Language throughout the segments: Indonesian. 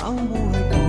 想不会。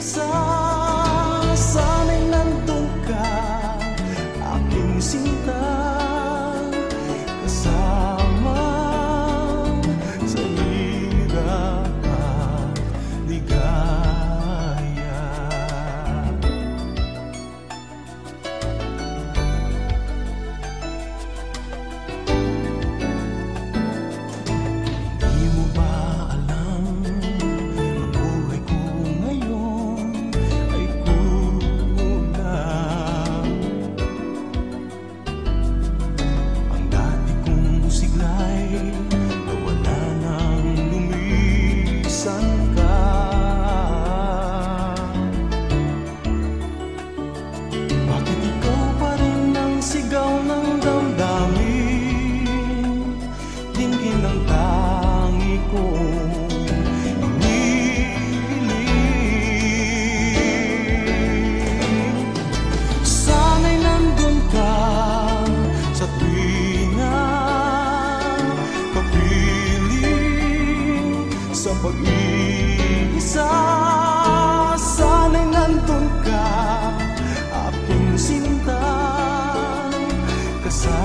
so Isa sana'y nandun ka Aking sinta Kasama